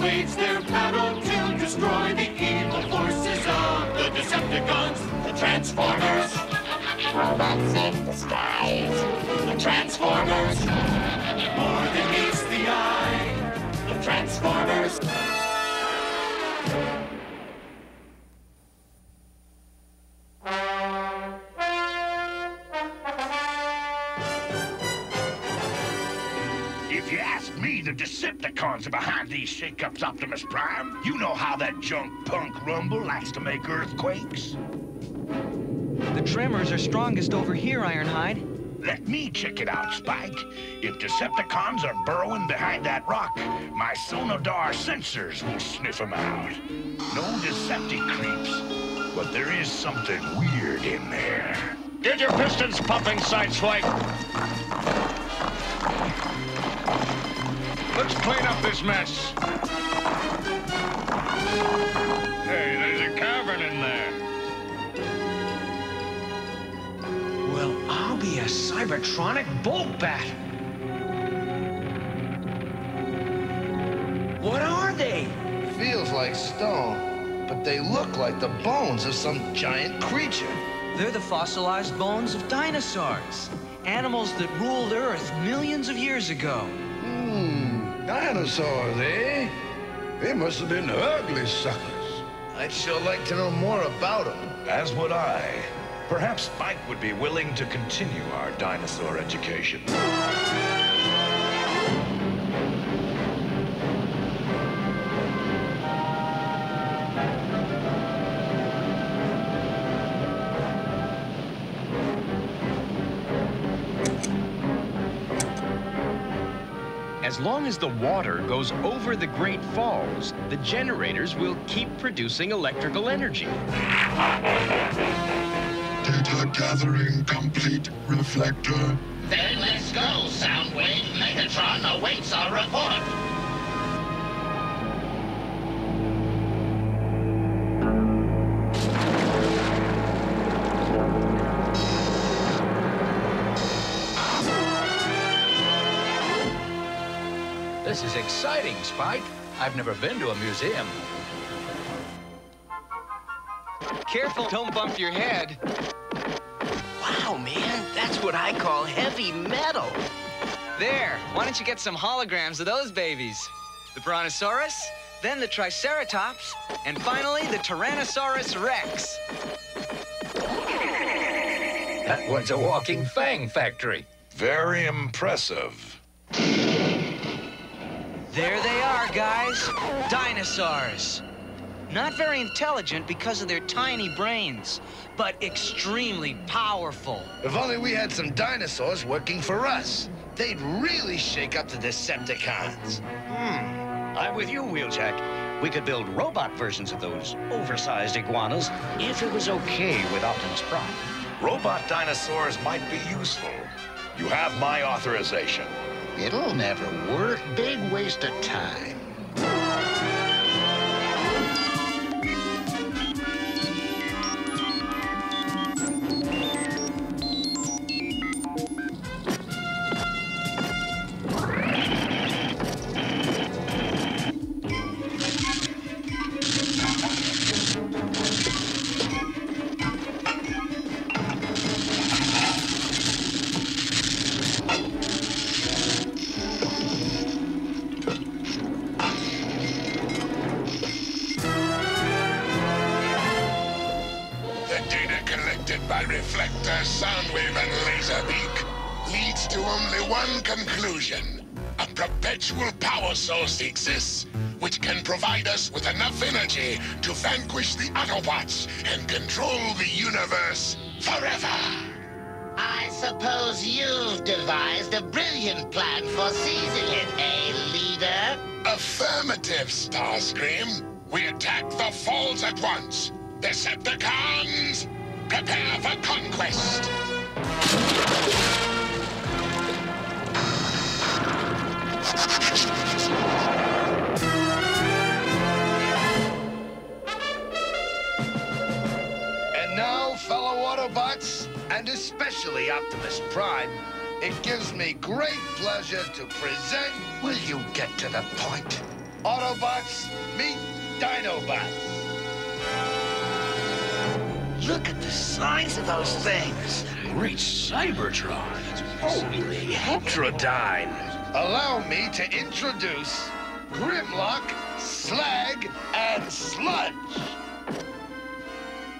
waves their paddle to destroy the evil forces of the Decepticons, the Transformers. Robots in disguise. The Transformers. More than meets the eye. The Transformers. Decepticons are behind these shakeups, Optimus Prime. You know how that junk punk rumble likes to make earthquakes. The tremors are strongest over here, Ironhide. Let me check it out, Spike. If Decepticons are burrowing behind that rock, my Sonodar sensors will sniff them out. No Decepti creeps, but there is something weird in there. Get your pistons pumping, Sideswipe. Let's clean up this mess. Hey, there's a cavern in there. Well, I'll be a Cybertronic Bolt Bat. What are they? Feels like stone, but they look like the bones of some giant creature. They're the fossilized bones of dinosaurs. Animals that ruled Earth millions of years ago. Dinosaurs, eh? They must have been ugly suckers. I'd sure like to know more about them. As would I. Perhaps Spike would be willing to continue our dinosaur education. As long as the water goes over the Great Falls, the generators will keep producing electrical energy. Data gathering complete, Reflector. Then let's go, Soundwave. Megatron awaits our report. This is exciting, Spike. I've never been to a museum. Careful, don't bump your head. Wow, man, that's what I call heavy metal. There, why don't you get some holograms of those babies? The Brontosaurus, then the Triceratops, and finally the Tyrannosaurus Rex. That one's a walking fang factory. Very impressive. There they are, guys. Dinosaurs. Not very intelligent because of their tiny brains, but extremely powerful. If only we had some dinosaurs working for us. They'd really shake up the Decepticons. Hmm. I'm with you, Wheeljack. We could build robot versions of those oversized iguanas if it was okay with Optimus Prime. Robot dinosaurs might be useful. You have my authorization. It'll never work. Big waste of time. By Reflector, Soundwave, and Laserbeak leads to only one conclusion. A perpetual power source exists which can provide us with enough energy to vanquish the Autobots and control the universe forever. I suppose you've devised a brilliant plan for seizing it, eh, leader? Affirmative, Starscream. We attack the falls at once. Decepticons, prepare for conquest. And now, fellow Autobots, and especially Optimus Prime, it gives me great pleasure to present... Will you get to the point? Autobots, meet Dinobots. Look at the size of those things. Great Cybertrons. Holy Heterodyne. Allow me to introduce Grimlock, Slag, and Sludge.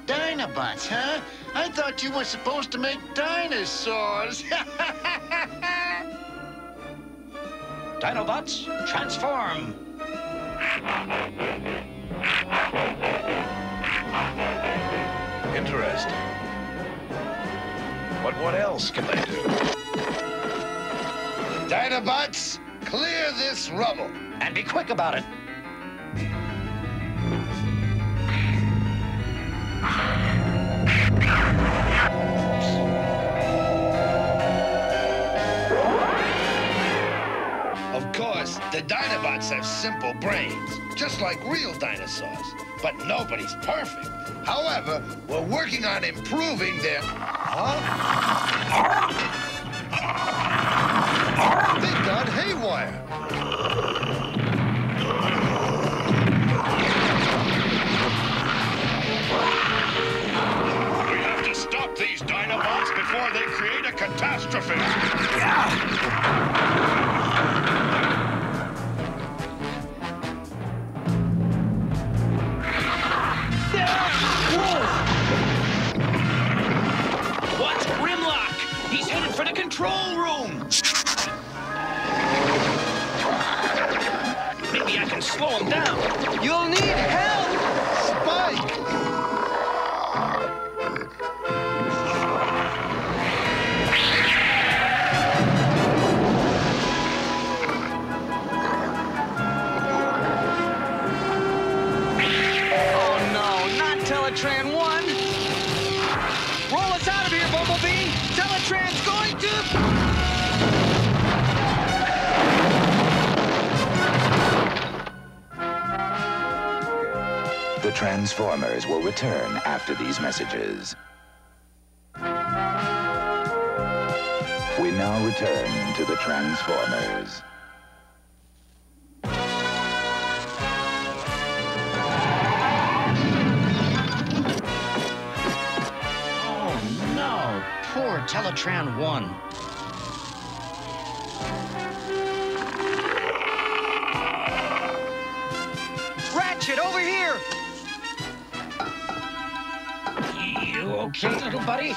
Dinobots, huh? I thought you were supposed to make dinosaurs. Dinobots, transform! But what else can they do? Dinobots, clear this rubble. And be quick about it. Of course, the Dinobots have simple brains, just like real dinosaurs. But nobody's perfect. However, we're working on improving their... Huh? They got haywire. We have to stop these Dinobots before they create a catastrophe. Transformers will return after these messages. We now return to the Transformers. Oh, no. Poor Teletran 1. Okay, little buddy?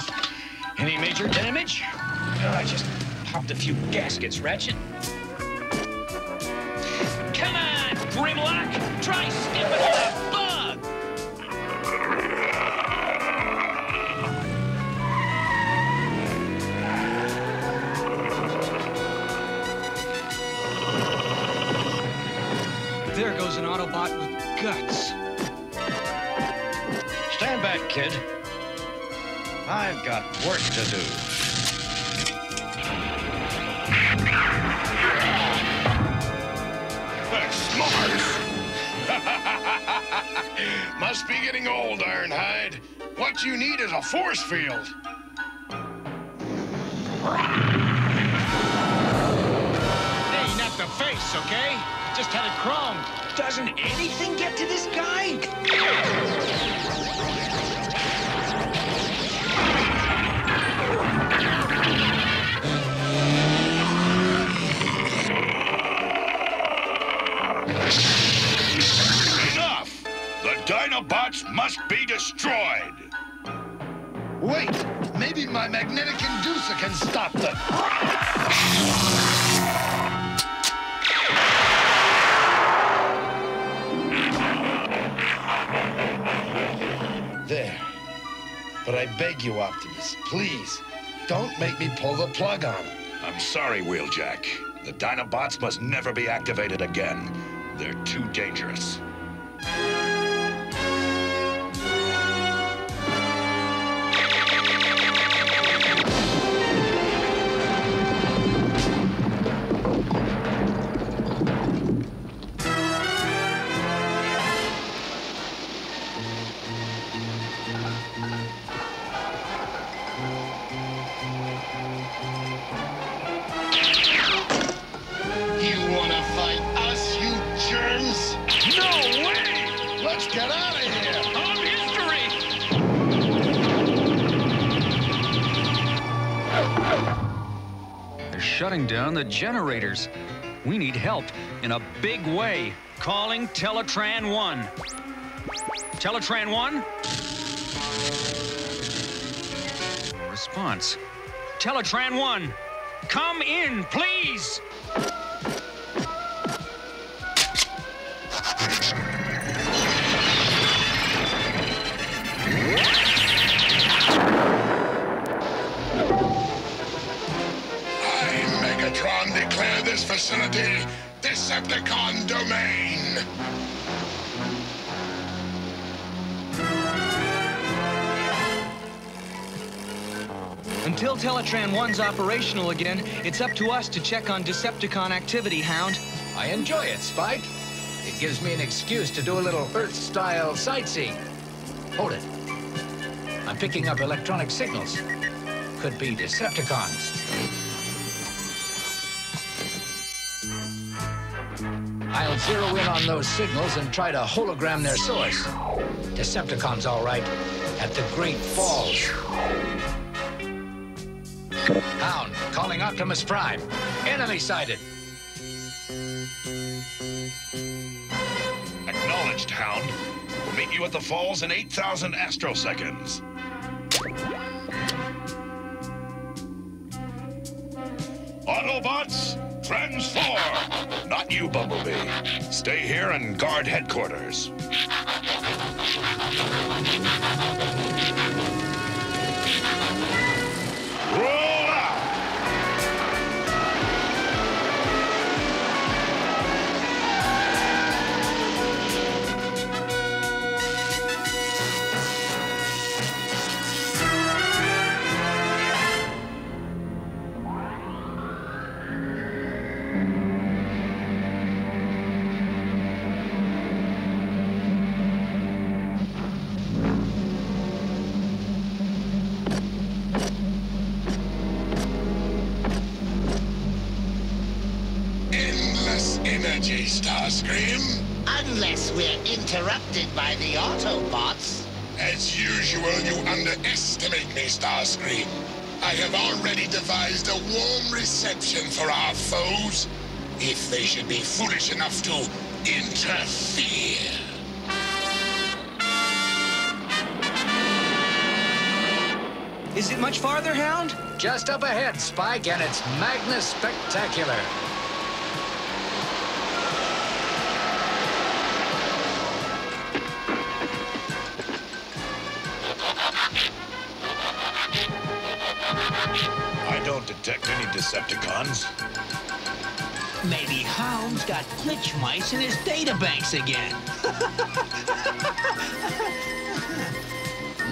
Any major damage? Uh, I just popped a few gaskets, Ratchet. Come on, Grimlock! Try sniffing that bug! There goes an Autobot with guts. Stand back, kid. I've got work to do. That's smart. Must be getting old, Ironhide. What you need is a force field. Hey, not the face, okay? Just had it chromed. Doesn't anything get to this guy? Dinobots must be destroyed. Wait, maybe my magnetic inducer can stop them. There. But I beg you, Optimus, please, don't make me pull the plug on him. I'm sorry, Wheeljack. The Dinobots must never be activated again. They're too dangerous. Shutting down the generators. We need help in a big way. Calling Teletran 1. Teletran 1? Response. Teletran 1, come in, please! Teletran 1's operational again, it's up to us to check on Decepticon activity, Hound. I enjoy it, Spike. It gives me an excuse to do a little Earth-style sightseeing. Hold it. I'm picking up electronic signals. Could be Decepticons. I'll zero in on those signals and try to hologram their source. Decepticons, all right, at the Great Falls. Hound, calling Optimus Prime. Enemy sighted. Acknowledged, Hound. We'll meet you at the falls in 8,000 astroseconds. Autobots, transform! Not you, Bumblebee. Stay here and guard headquarters. Starscream. Unless we're interrupted by the Autobots. As usual, you underestimate me, Starscream. I have already devised a warm reception for our foes, if they should be foolish enough to interfere. Is it much farther, Hound? Just up ahead, Spike, and it's Magnus Spectacular. Decepticons. Maybe Hound's got glitch mice in his databanks again.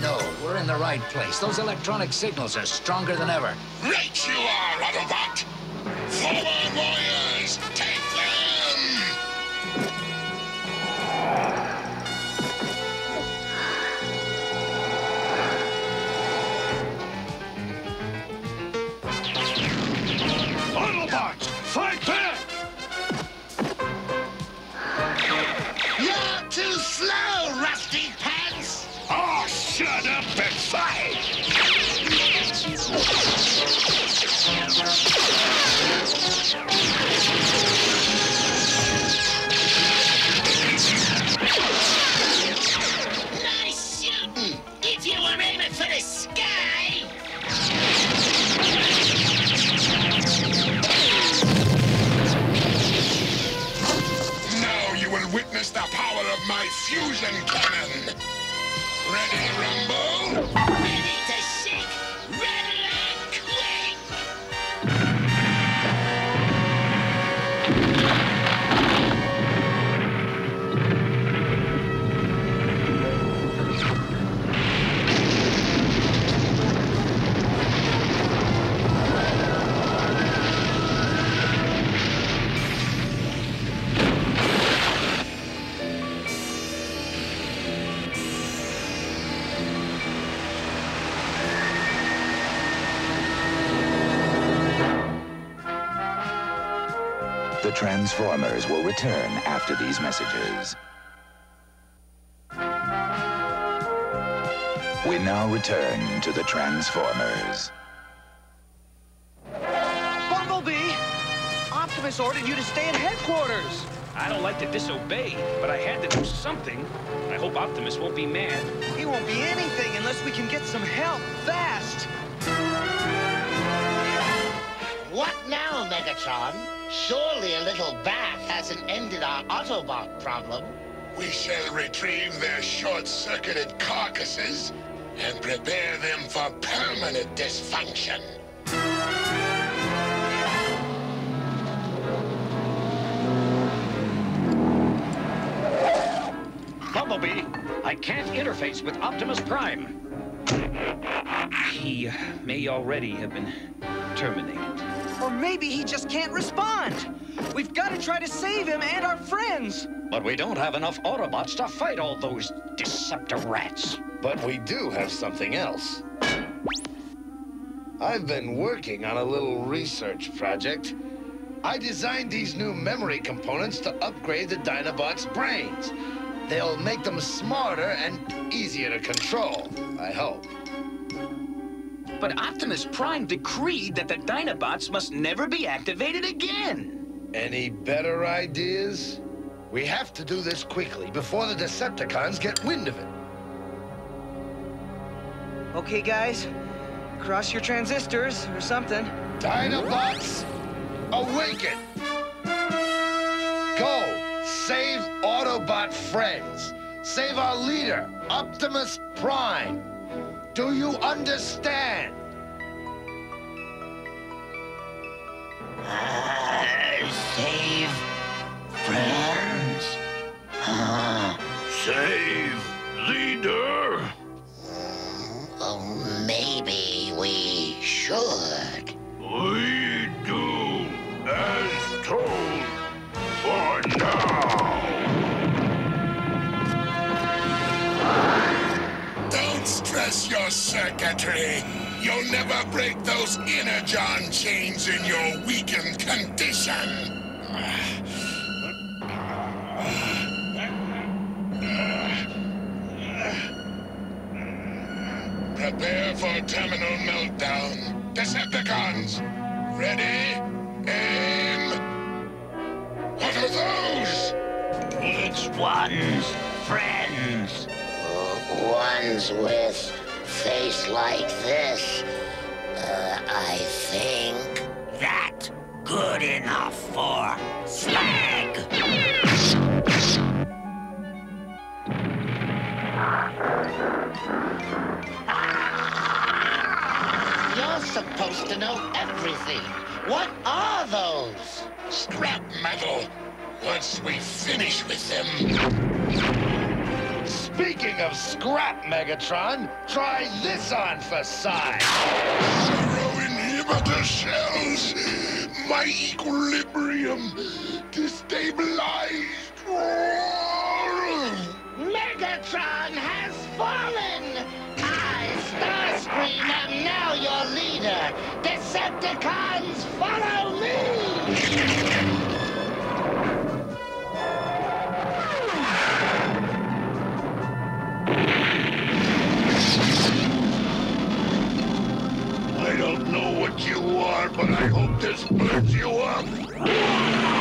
No, we're in the right place. Those electronic signals are stronger than ever. Right you are, Autobot! Forward, warriors! Take for the sky! Now you will witness the power of my fusion cannon. Ready, Rumble? The Transformers will return after these messages. We now return to the Transformers. Bumblebee! Optimus ordered you to stay at headquarters. I don't like to disobey, but I had to do something. I hope Optimus won't be mad. He won't be anything unless we can get some help fast. What now, Megatron? Surely a little bath hasn't ended our Autobot problem. We shall retrieve their short-circuited carcasses and prepare them for permanent dysfunction. Bumblebee, I can't interface with Optimus Prime. He may already have been terminated. Or maybe he just can't respond. We've got to try to save him and our friends. But we don't have enough Autobots to fight all those deceptive Deceptorats. But we do have something else. I've been working on a little research project. I designed these new memory components to upgrade the Dinobots' brains. They'll make them smarter and easier to control, I hope. But Optimus Prime decreed that the Dinobots must never be activated again. Any better ideas? We have to do this quickly before the Decepticons get wind of it. Okay, guys. Cross your transistors or something. Dinobots, awaken! Go! Save Autobot friends! Save our leader, Optimus Prime! Do you understand? Uh, save friends? Save leader? Oh, maybe we should. We do as told for now. Don't stress your circuitry. You'll never break those energon chains in your condition. Prepare for terminal meltdown. Decepticons, ready? Aim. What are those? It's one's friends. Ones with face like this. Uh, I think good enough for slag. You're supposed to know everything. What are those? Scrap metal. Once we finish with them, Speaking of scrap, Megatron, try this on for size. Gyro inhibitor shells. My equilibrium destabilized. Megatron has fallen! I, Starscream, am now your leader! Decepticons, follow me! I don't know what you are, but I hope this burns you up.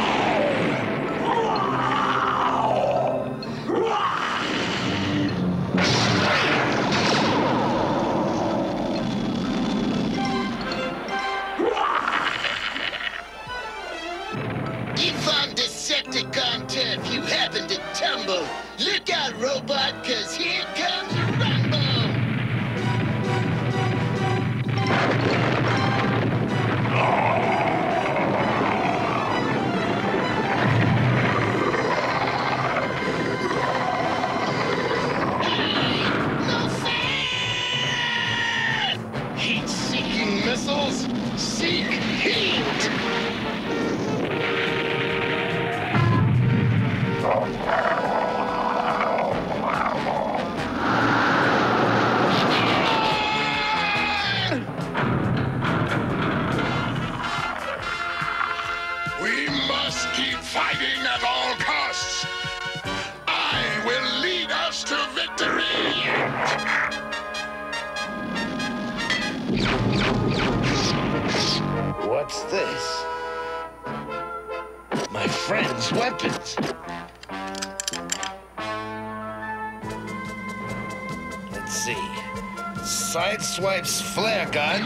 Sideswipe's flare gun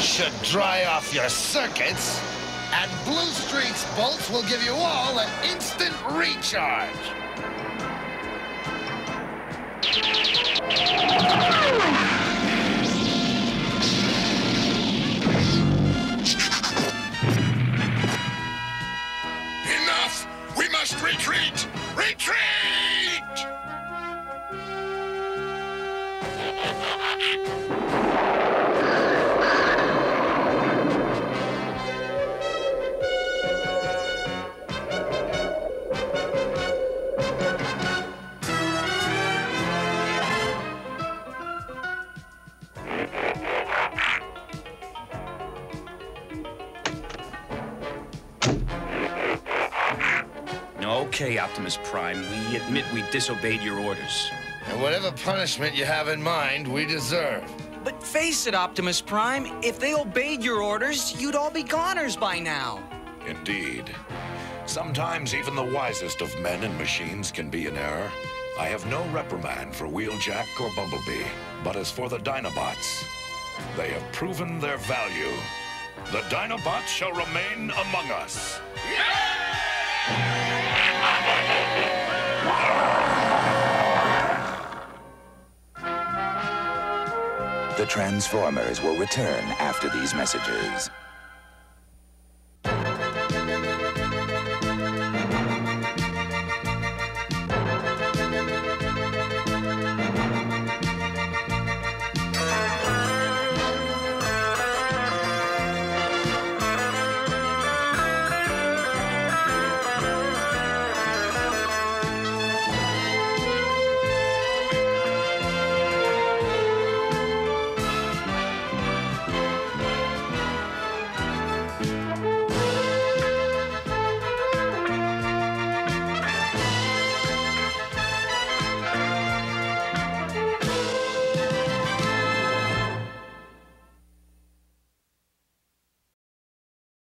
should dry off your circuits. And Bluestreak's bolts will give you all an instant recharge. Optimus Prime, we admit we disobeyed your orders. And whatever punishment you have in mind, we deserve. But face it, Optimus Prime, if they obeyed your orders, you'd all be goners by now. Indeed. Sometimes even the wisest of men and machines can be in error. I have no reprimand for Wheeljack or Bumblebee. But as for the Dinobots, they have proven their value. The Dinobots shall remain among us. The Transformers will return after these messages.